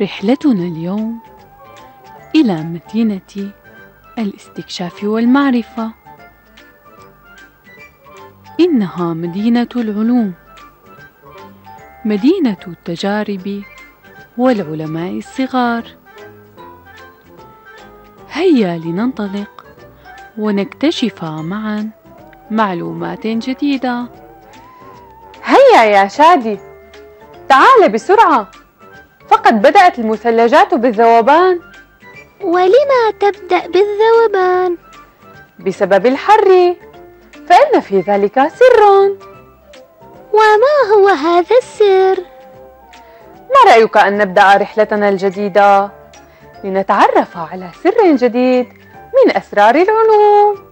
رحلتنا اليوم إلى مدينة الاستكشاف والمعرفة. إنها مدينة العلوم مدينة التجارب والعلماء الصغار. هيا لننطلق ونكتشف معا معلومات جديدة. هيا يا شادي تعال بسرعة. فقد بدأت المثلجات بالذوبان. ولما تبدأ بالذوبان؟ بسبب الحر فإن في ذلك سر. وما هو هذا السر؟ ما رأيك أن نبدأ رحلتنا الجديدة؟ لنتعرف على سر جديد من أسرار العلوم.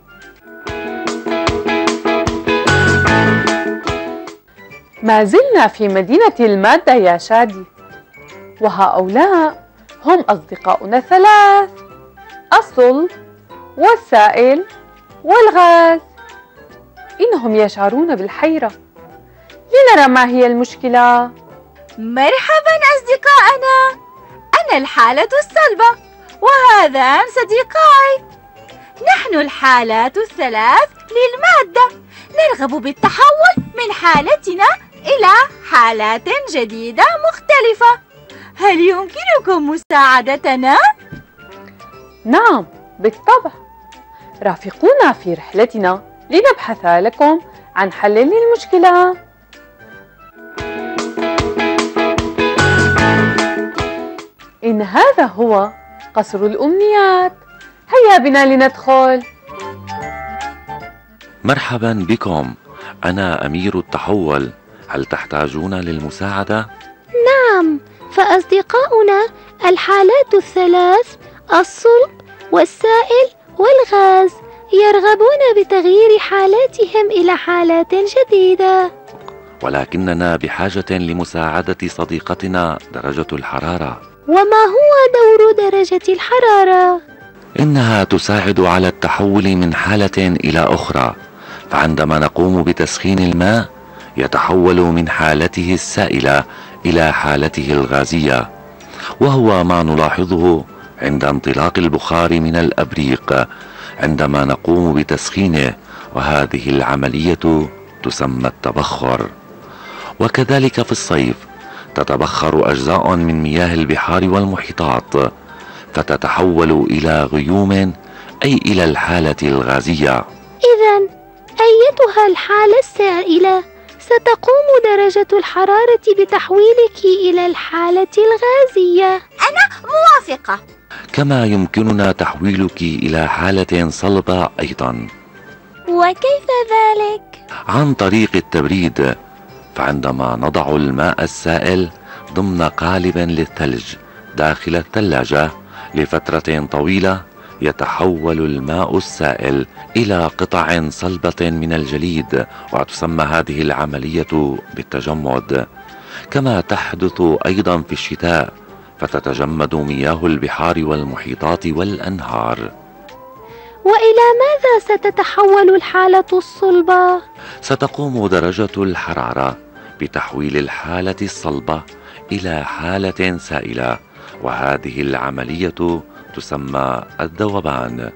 ما زلنا في مدينة المادة يا شادي. وهؤلاء هم أصدقاؤنا الثلاث الصلب والسائل والغاز. إنهم يشعرون بالحيرة. لنرى ما هي المشكلة. مرحبا أصدقائنا أنا الحالة الصلبة وهذان صديقاي. نحن الحالات الثلاث للمادة. نرغب بالتحول من حالتنا إلى حالات جديدة مختلفة. هل يمكنكم مساعدتنا؟ نعم بالطبع. رافقونا في رحلتنا لنبحث لكم عن حل للمشكلة. إن هذا هو قصر الأمنيات. هيا بنا لندخل. مرحبا بكم. أنا أمير التحول. هل تحتاجون للمساعدة؟ نعم فأصدقاؤنا الحالات الثلاث الصلب والسائل والغاز يرغبون بتغيير حالاتهم إلى حالات جديدة. ولكننا بحاجة لمساعدة صديقتنا درجة الحرارة. وما هو دور درجة الحرارة؟ إنها تساعد على التحول من حالة إلى أخرى. فعندما نقوم بتسخين الماء يتحول من حالته السائلة إلى حالته الغازية وهو ما نلاحظه عند انطلاق البخار من الأبريق عندما نقوم بتسخينه وهذه العملية تسمى التبخر. وكذلك في الصيف تتبخر أجزاء من مياه البحار والمحيطات فتتحول إلى غيوم أي إلى الحالة الغازية. إذا أيتها الحالة السائلة؟ ستقوم درجة الحرارة بتحويلك إلى الحالة الغازية. أنا موافقة. كما يمكننا تحويلك إلى حالة صلبة أيضا. وكيف ذلك؟ عن طريق التبريد فعندما نضع الماء السائل ضمن قالب للثلج داخل الثلاجة لفترة طويلة يتحول الماء السائل إلى قطع صلبة من الجليد وتسمى هذه العملية بالتجمد كما تحدث أيضا في الشتاء فتتجمد مياه البحار والمحيطات والأنهار وإلى ماذا ستتحول الحالة الصلبة؟ ستقوم درجة الحرارة بتحويل الحالة الصلبة إلى حالة سائلة وهذه العملية تسمى الذوبان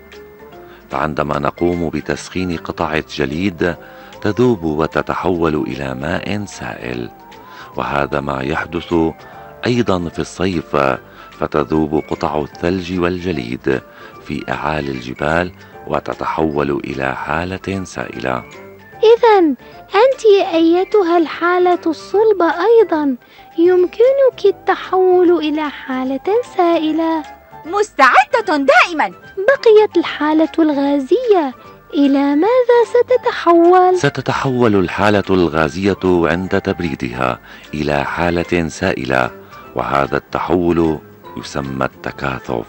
فعندما نقوم بتسخين قطعة جليد تذوب وتتحول إلى ماء سائل. وهذا ما يحدث أيضا في الصيف فتذوب قطع الثلج والجليد في أعالي الجبال وتتحول إلى حالة سائلة. إذا أنت أيتها الحالة الصلبة أيضا. يمكنك التحول إلى حالة سائلة. مستعدة دائما. بقيت الحالة الغازية. إلى ماذا ستتحول؟ ستتحول الحالة الغازية عند تبريدها إلى حالة سائلة وهذا التحول يسمى التكاثف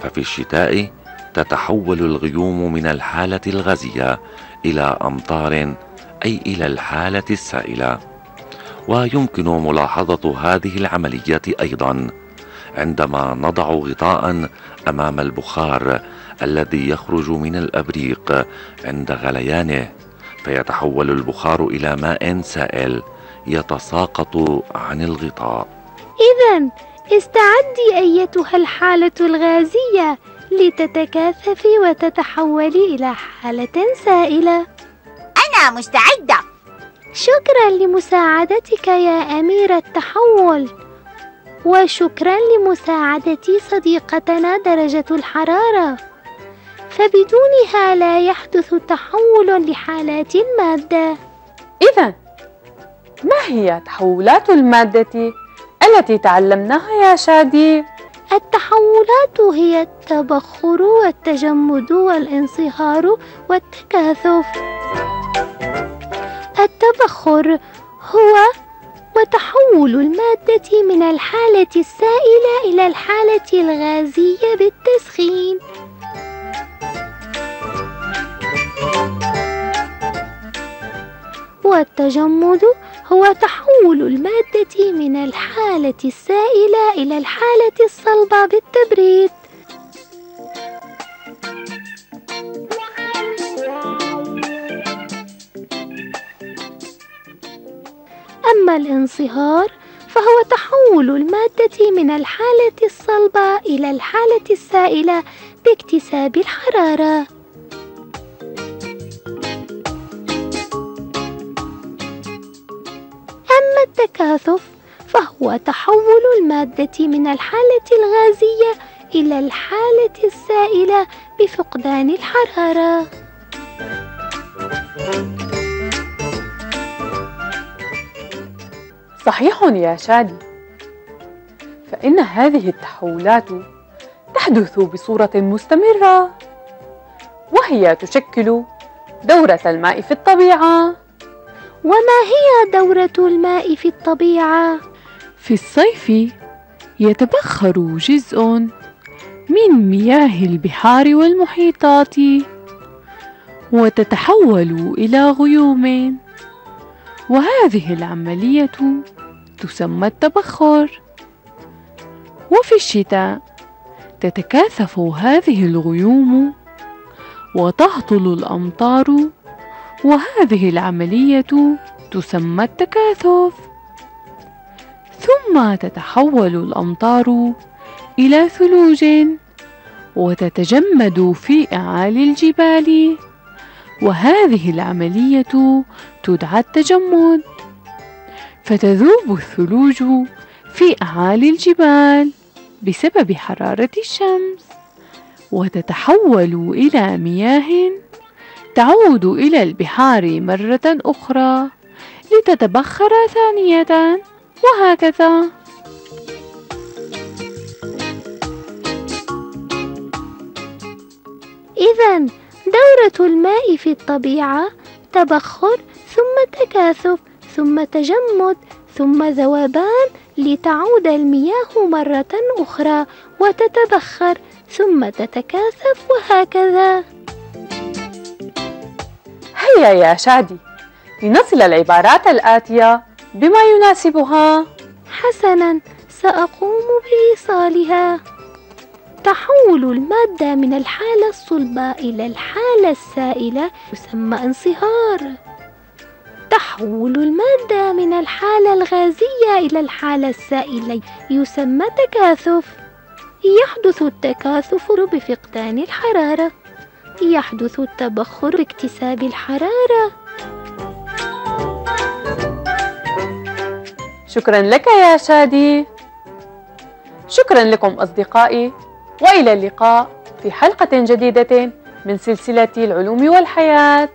ففي الشتاء تتحول الغيوم من الحالة الغازية إلى أمطار أي إلى الحالة السائلة. ويمكن ملاحظة هذه العملية أيضا عندما نضع غطاء أمام البخار الذي يخرج من الأبريق عند غليانه فيتحول البخار إلى ماء سائل يتساقط عن الغطاء. إذا استعدي أيتها الحالة الغازية لتتكاثفي وتتحولي إلى حالة سائلة. أنا مستعدة. شكرا لمساعدتك يا أمير التحول. وشكرا لمساعدة صديقتنا درجة الحرارة. فبدونها لا يحدث تحول لحالات المادة إذا ما هي تحولات المادة التي تعلمناها يا شادي؟ التحولات هي التبخر والتجمد والانصهار والتكاثف. التبخر هو وتحول المادة من الحالة السائلة إلى الحالة الغازية بالتسخين. والتجمد هو تحول المادة من الحالة السائلة إلى الحالة الصلبة بالتبريد. أما الانصهار فهو تحول المادة من الحالة الصلبة إلى الحالة السائلة باكتساب الحرارة. أما التكاثف فهو تحول المادة من الحالة الغازية إلى الحالة السائلة بفقدان الحرارة. صحيح يا شادي. فإن هذه التحولات تحدث بصورة مستمرة وهي تشكل دورة الماء في الطبيعة. وما هي دورة الماء في الطبيعة؟ في الصيف يتبخر جزء من مياه البحار والمحيطات وتتحول إلى غيوم. وهذه العملية تسمى التبخر. وفي الشتاء تتكاثف هذه الغيوم وتهطل الأمطار وهذه العملية تسمى التكاثف. ثم تتحول الأمطار إلى ثلوج وتتجمد في أعالي الجبال وهذه العملية تدعى التجمد. فتذوب الثلوج في أعالي الجبال بسبب حرارة الشمس وتتحول إلى مياه تعود إلى البحار مرة أخرى لتتبخر ثانية وهكذا. إذا دورة الماء في الطبيعة تبخر ثم تكاثف. ثم تجمد ثم ذوبان لتعود المياه مرة أخرى وتتبخر ثم تتكاثف وهكذا. هيا يا شادي لنصل العبارات الآتية بما يناسبها. حسنا سأقوم بإيصالها. تحول المادة من الحالة الصلبة إلى الحالة السائلة يسمى انصهار. تحول المادة من الحالة الغازية إلى الحالة السائلة يسمى تكاثف. يحدث التكاثف بفقدان الحرارة. يحدث التبخر باكتساب الحرارة. شكرا لك يا شادي. شكرا لكم أصدقائي. وإلى اللقاء في حلقة جديدة من سلسلة العلوم والحياة.